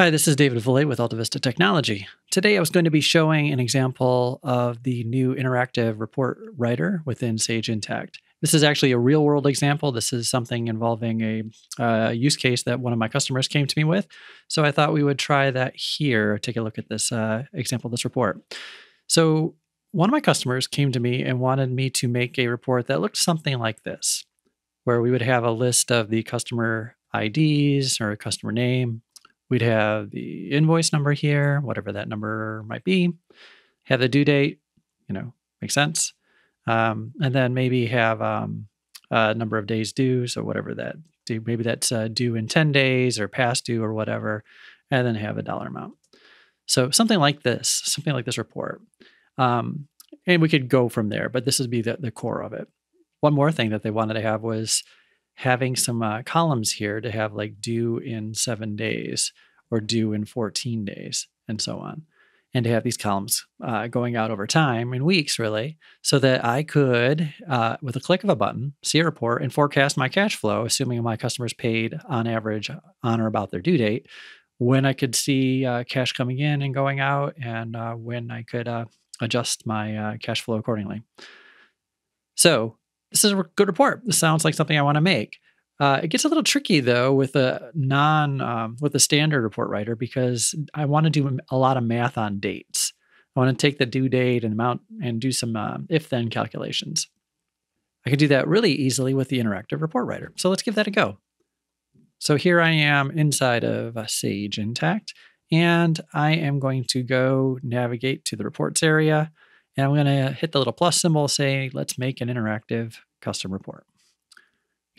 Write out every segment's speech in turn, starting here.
Hi, this is David Foley with Alta Vista Technology. Today I was going to be showing an example of the new interactive report writer within Sage Intacct. This is actually a real world example. This is something involving a uh, use case that one of my customers came to me with. So I thought we would try that here. Take a look at this uh, example, this report. So one of my customers came to me and wanted me to make a report that looked something like this, where we would have a list of the customer IDs or a customer name, We'd have the invoice number here, whatever that number might be, have the due date, you know, makes sense. Um, and then maybe have um, a number of days due, so whatever that due, maybe that's uh, due in 10 days or past due or whatever, and then have a dollar amount. So something like this, something like this report. Um, and we could go from there, but this would be the, the core of it. One more thing that they wanted to have was having some uh, columns here to have like due in seven days or due in 14 days and so on. And to have these columns uh, going out over time in weeks, really, so that I could, uh, with a click of a button, see a report and forecast my cash flow, assuming my customers paid on average on or about their due date, when I could see uh, cash coming in and going out, and uh, when I could uh, adjust my cash flow accordingly. So, this is a good report. This sounds like something I want to make. Uh, it gets a little tricky though with a non um, with a standard report writer because I want to do a lot of math on dates. I want to take the due date and amount and do some uh, if then calculations. I could do that really easily with the interactive report writer. So let's give that a go. So here I am inside of Sage Intacct, and I am going to go navigate to the reports area and I'm going to hit the little plus symbol, say, let's make an interactive custom report.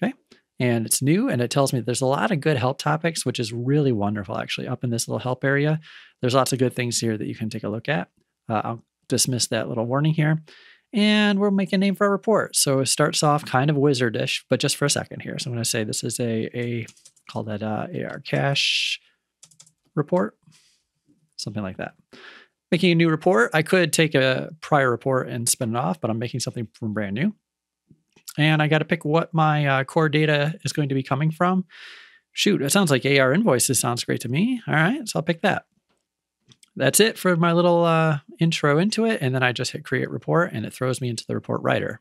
Okay. And it's new and it tells me there's a lot of good help topics, which is really wonderful, actually. Up in this little help area, there's lots of good things here that you can take a look at. Uh, I'll dismiss that little warning here. And we'll make a name for our report. So it starts off kind of wizardish, but just for a second here. So I'm going to say this is a, a call that uh, AR cash report, something like that making a new report. I could take a prior report and spin it off, but I'm making something from brand new. And I got to pick what my uh, core data is going to be coming from. Shoot, it sounds like AR invoices sounds great to me. All right, so I'll pick that. That's it for my little uh, intro into it. And then I just hit create report and it throws me into the report writer.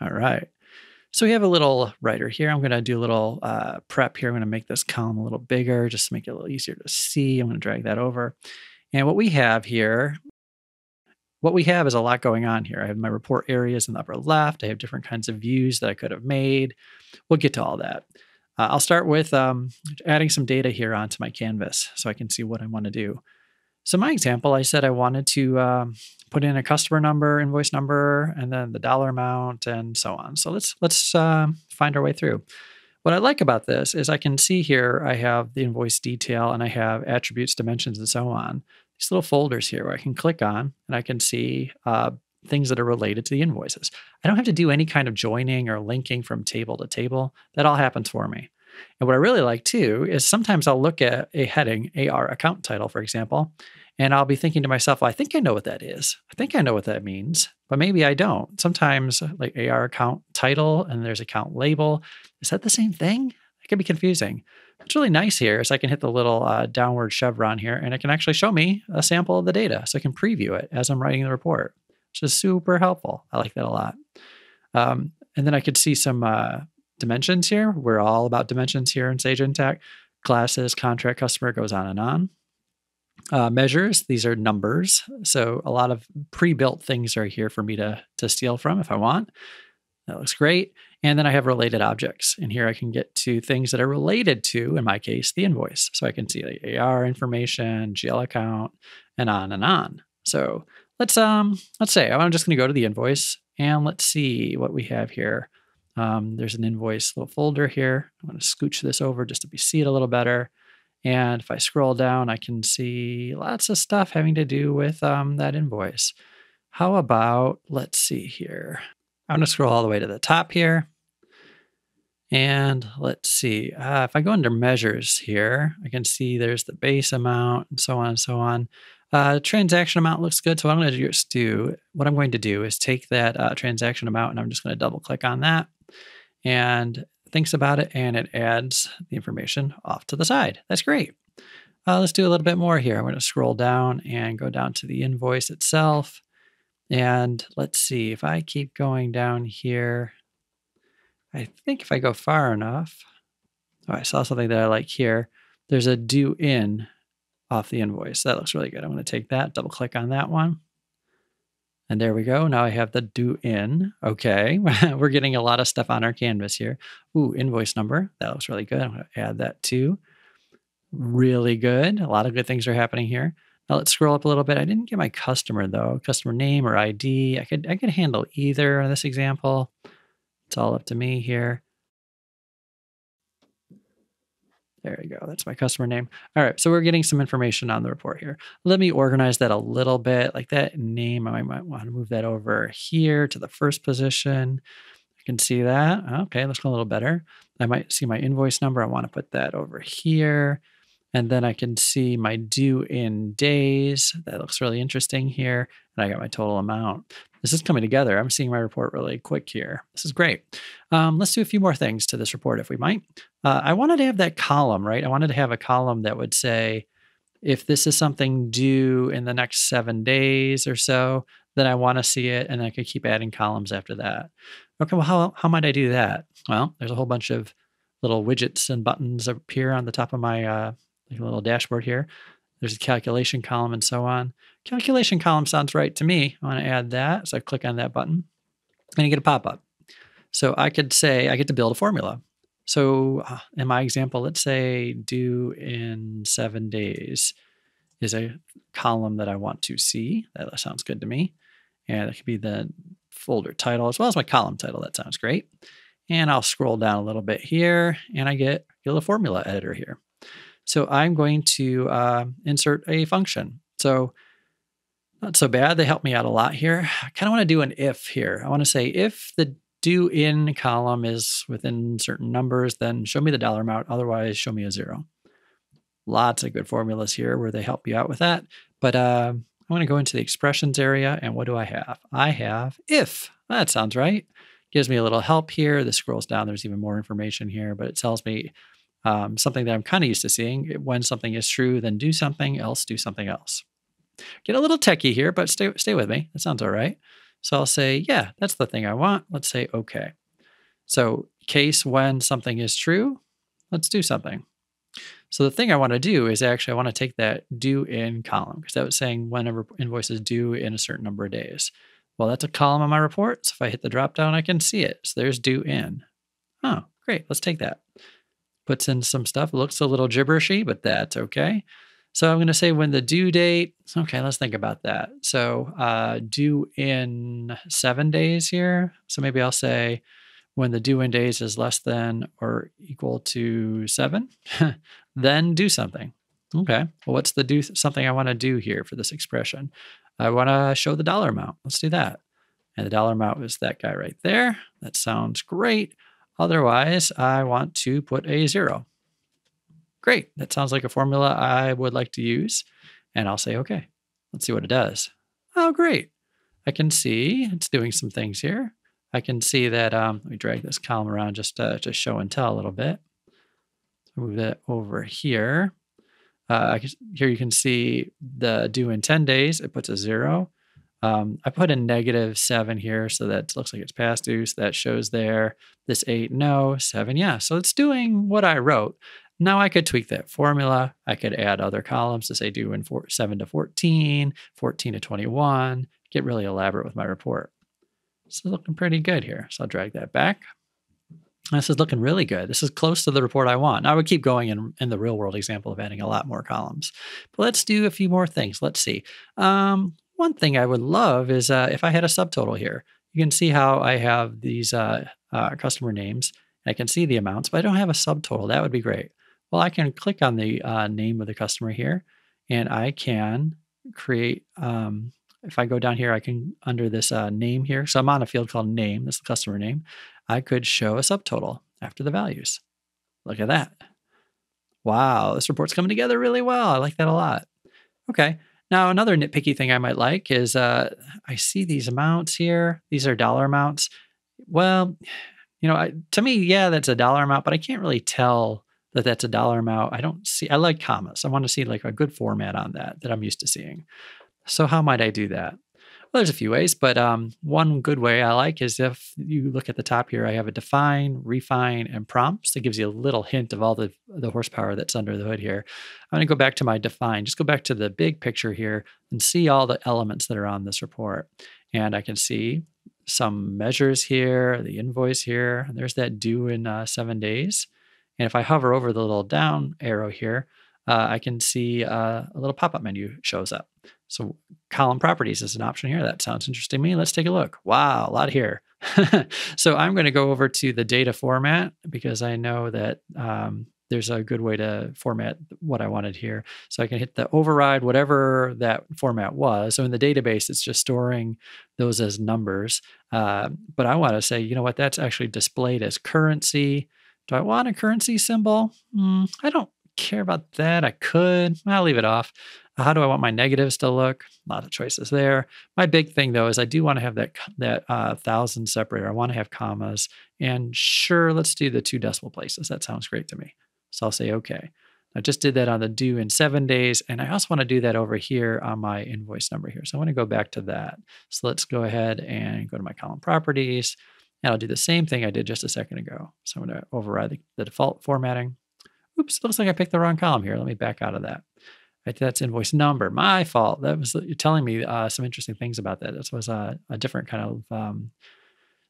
All right. So we have a little writer here. I'm going to do a little uh, prep here. I'm going to make this column a little bigger just to make it a little easier to see. I'm going to drag that over. And what we have here, what we have is a lot going on here. I have my report areas in the upper left. I have different kinds of views that I could have made. We'll get to all that. Uh, I'll start with um, adding some data here onto my canvas so I can see what I want to do. So my example, I said I wanted to um, put in a customer number, invoice number, and then the dollar amount, and so on. So let's let's uh, find our way through. What I like about this is I can see here I have the invoice detail and I have attributes, dimensions, and so on. These little folders here where I can click on and I can see uh, things that are related to the invoices. I don't have to do any kind of joining or linking from table to table. That all happens for me. And what I really like too is sometimes I'll look at a heading, AR account title, for example, and I'll be thinking to myself, well, I think I know what that is. I think I know what that means, but maybe I don't. Sometimes, like AR account title and there's account label, is that the same thing? It can be confusing. What's really nice here is I can hit the little uh, downward chevron here and it can actually show me a sample of the data. So I can preview it as I'm writing the report, which is super helpful. I like that a lot. Um, and then I could see some uh, dimensions here. We're all about dimensions here in Sage Intacct. Classes, contract, customer goes on and on uh, measures. These are numbers. So a lot of pre-built things are here for me to, to steal from if I want. That looks great. And then I have related objects. And here I can get to things that are related to, in my case, the invoice. So I can see the AR information, GL account, and on and on. So let's um let's say I'm just going to go to the invoice and let's see what we have here. Um, there's an invoice little folder here. I'm going to scooch this over just to see it a little better. And if I scroll down, I can see lots of stuff having to do with um, that invoice. How about, let's see here. I'm going to scroll all the way to the top here. And let's see, uh, if I go under measures here, I can see there's the base amount and so on and so on. Uh, transaction amount looks good. So what I'm going to do, what I'm going to do is take that uh, transaction amount and I'm just going to double click on that. And thinks about it and it adds the information off to the side. That's great. Uh, let's do a little bit more here. I'm going to scroll down and go down to the invoice itself. And let's see if I keep going down here. I think if I go far enough, oh, I saw something that I like here. There's a due in off the invoice. That looks really good. I'm going to take that, double click on that one. And there we go. Now I have the due in. Okay. We're getting a lot of stuff on our canvas here. Ooh, invoice number. That looks really good. I'm going to add that too. Really good. A lot of good things are happening here. Now let's scroll up a little bit. I didn't get my customer though, customer name or ID. I could I could handle either in this example. It's all up to me here. There you go. That's my customer name. All right. So we're getting some information on the report here. Let me organize that a little bit. Like that name, I might want to move that over here to the first position. I can see that. Okay, looks a little better. I might see my invoice number. I want to put that over here. And then I can see my due in days. That looks really interesting here. And I got my total amount. This is coming together. I'm seeing my report really quick here. This is great. Um, let's do a few more things to this report if we might. Uh, I wanted to have that column, right? I wanted to have a column that would say, if this is something due in the next seven days or so, then I want to see it and I could keep adding columns after that. Okay, well, how, how might I do that? Well, there's a whole bunch of little widgets and buttons appear on the top of my uh, little dashboard here. There's a calculation column and so on. Calculation column sounds right to me. I want to add that. So I click on that button and you get a pop-up. So I could say I get to build a formula. So uh, in my example, let's say due in seven days is a column that I want to see. That sounds good to me. And it could be the folder title as well as my column title. That sounds great. And I'll scroll down a little bit here and I get, get a formula editor here. So I'm going to uh, insert a function. So not so bad. They help me out a lot here. I kind of want to do an if here. I want to say if the due in column is within certain numbers, then show me the dollar amount. Otherwise, show me a zero. Lots of good formulas here where they help you out with that. But uh, I'm going to go into the expressions area. And what do I have? I have if. That sounds right. Gives me a little help here. This scrolls down. There's even more information here, but it tells me um, something that I'm kind of used to seeing. When something is true, then do something else, do something else. Get a little techie here, but stay, stay with me. That sounds all right. So I'll say, yeah, that's the thing I want. Let's say okay. So case when something is true, let's do something. So the thing I want to do is actually I want to take that due in column because that was saying when a invoice is due in a certain number of days. Well, that's a column on my report. So if I hit the drop down, I can see it. So there's due in. Oh, great. Let's take that puts in some stuff. It looks a little gibberishy, but that's okay. So I'm going to say when the due date, okay, let's think about that. So uh, due in seven days here. So maybe I'll say when the due in days is less than or equal to seven, then do something. Okay, well, what's the do something I want to do here for this expression? I want to show the dollar amount. Let's do that. And the dollar amount was that guy right there. That sounds great. Otherwise, I want to put a zero. Great. That sounds like a formula I would like to use. And I'll say, okay, let's see what it does. Oh, great. I can see it's doing some things here. I can see that, um, let me drag this column around just to, to show and tell a little bit. Move that over here. Uh, here you can see the due in 10 days, it puts a zero. Um, I put a negative seven here, so that looks like it's past due. So that shows there. This eight, no, seven, yeah. So it's doing what I wrote. Now I could tweak that formula. I could add other columns to say due in four, 7 to 14, 14 to 21, get really elaborate with my report. This is looking pretty good here. So I'll drag that back. This is looking really good. This is close to the report I want. I would keep going in, in the real world example of adding a lot more columns. But let's do a few more things. Let's see. Um, one thing I would love is uh, if I had a subtotal here. You can see how I have these uh, uh, customer names. I can see the amounts, but I don't have a subtotal. That would be great. Well, I can click on the uh, name of the customer here, and I can create. Um, if I go down here, I can under this uh, name here. So I'm on a field called name. This is the customer name. I could show a subtotal after the values. Look at that. Wow, this report's coming together really well. I like that a lot. Okay, now, another nitpicky thing I might like is uh, I see these amounts here. These are dollar amounts. Well, you know, I, to me, yeah, that's a dollar amount, but I can't really tell that that's a dollar amount. I don't see, I like commas. I want to see like a good format on that that I'm used to seeing. So, how might I do that? Well, there's a few ways, but um, one good way I like is if you look at the top here, I have a define, refine, and prompts that gives you a little hint of all the, the horsepower that's under the hood here. I'm going to go back to my define, just go back to the big picture here and see all the elements that are on this report. And I can see some measures here, the invoice here, and there's that due in uh, seven days. And if I hover over the little down arrow here, uh, I can see uh, a little pop-up menu shows up. So column properties is an option here. That sounds interesting to me. Let's take a look. Wow, a lot here. so I'm going to go over to the data format because I know that um, there's a good way to format what I wanted here. So I can hit the override, whatever that format was. So in the database, it's just storing those as numbers. Uh, but I want to say, you know what, that's actually displayed as currency. Do I want a currency symbol? Mm, I don't care about that. I could. I'll leave it off. How do I want my negatives to look? A lot of choices there. My big thing though is I do want to have that that uh, thousand separator. I want to have commas, and sure, let's do the two decimal places. That sounds great to me. So I'll say okay. I just did that on the due in seven days, and I also want to do that over here on my invoice number here. So I want to go back to that. So let's go ahead and go to my column properties, and I'll do the same thing I did just a second ago. So I'm going to override the, the default formatting. Oops, looks like I picked the wrong column here. Let me back out of that. Right, that's invoice number. My fault. That was you're telling me uh, some interesting things about that. This was a, a different kind of um,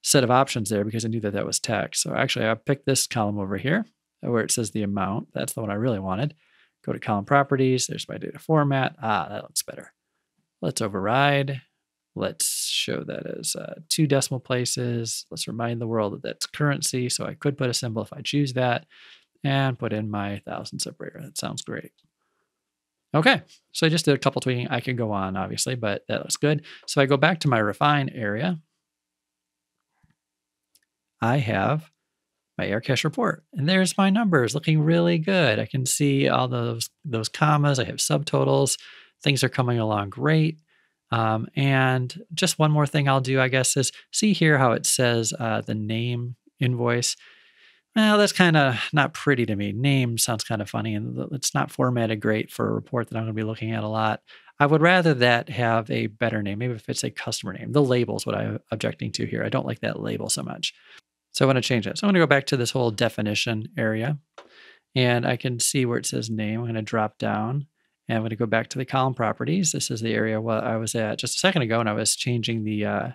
set of options there because I knew that that was text. So actually, I picked this column over here where it says the amount. That's the one I really wanted. Go to column properties. There's my data format. Ah, that looks better. Let's override. Let's show that as uh, two decimal places. Let's remind the world that that's currency. So I could put a symbol if I choose that and put in my thousand separator. That sounds great. Okay, so I just did a couple tweaking. I can go on, obviously, but that looks good. So I go back to my refine area. I have my air AR cash report, and there's my numbers looking really good. I can see all those those commas. I have subtotals. Things are coming along great. Um, and just one more thing I'll do, I guess, is see here how it says uh, the name invoice well, that's kind of not pretty to me. Name sounds kind of funny, and it's not formatted great for a report that I'm going to be looking at a lot. I would rather that have a better name. Maybe if it's a customer name. The label is what I'm objecting to here. I don't like that label so much. So I want to change it. So I'm going to go back to this whole definition area, and I can see where it says name. I'm going to drop down, and I'm going to go back to the column properties. This is the area where I was at just a second ago, and I was changing the uh,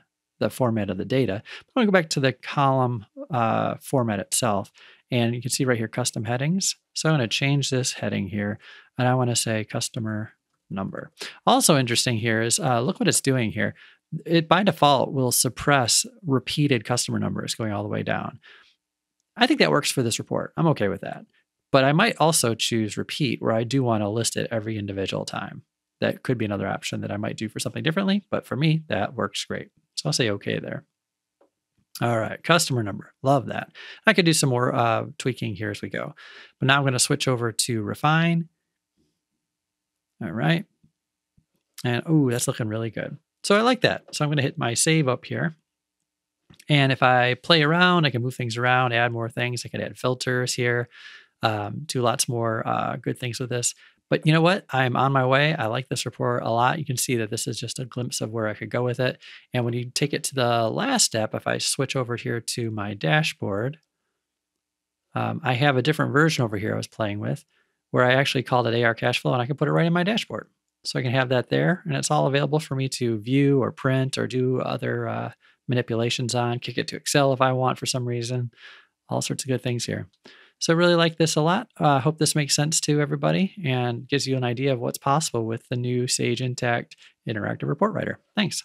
the format of the data. I'm going to go back to the column uh, format itself. And you can see right here, custom headings. So I'm going to change this heading here. And I want to say customer number. Also interesting here is uh, look what it's doing here. It by default will suppress repeated customer numbers going all the way down. I think that works for this report. I'm okay with that. But I might also choose repeat where I do want to list it every individual time. That could be another option that I might do for something differently. But for me, that works great. So I'll say okay there. All right, customer number. Love that. I could do some more uh, tweaking here as we go. But now I'm going to switch over to refine. All right. And oh, that's looking really good. So I like that. So I'm going to hit my save up here. And if I play around, I can move things around, add more things. I could add filters here, um, do lots more uh, good things with this. But you know what? I'm on my way. I like this report a lot. You can see that this is just a glimpse of where I could go with it. And when you take it to the last step, if I switch over here to my dashboard, um, I have a different version over here I was playing with where I actually called it AR cash flow and I can put it right in my dashboard. So I can have that there and it's all available for me to view or print or do other uh, manipulations on, kick it to Excel if I want for some reason, all sorts of good things here. So really like this a lot. I uh, hope this makes sense to everybody and gives you an idea of what's possible with the new Sage Intacct Interactive Report Writer. Thanks.